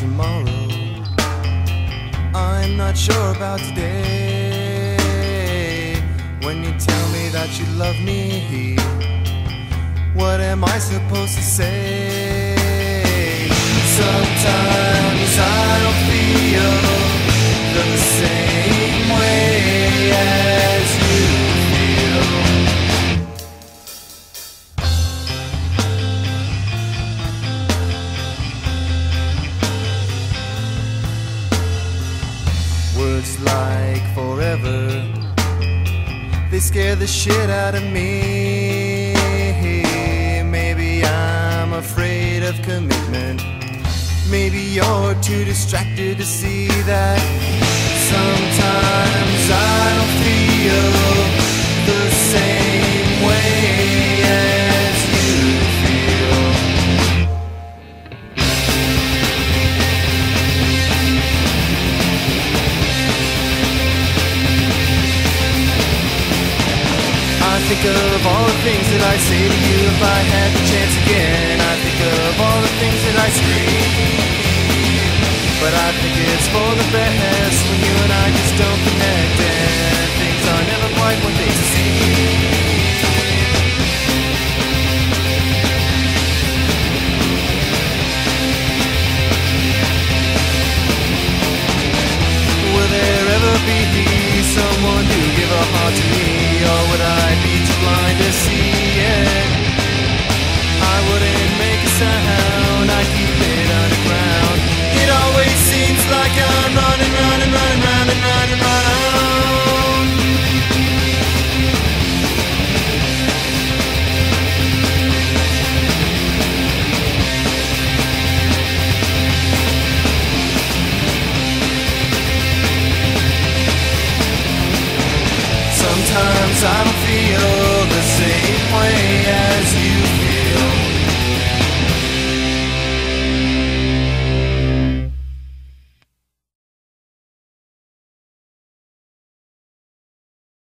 tomorrow. I'm not sure about today. When you tell me that you love me, what am I supposed to say? Words like forever, they scare the shit out of me. Maybe I'm afraid of commitment. Maybe you're too distracted to see that think of all the things that I'd say to you if I had the chance again. I think of all the things that I scream. But I think it's for the best when you and I just don't connect and things are never quite what they seem. Will there ever be someone to give a heart to me? to see it. I wouldn't make a sound, I keep it underground. It always seems like I'm running, running, running, running, running, running. Sometimes I don't feel same way.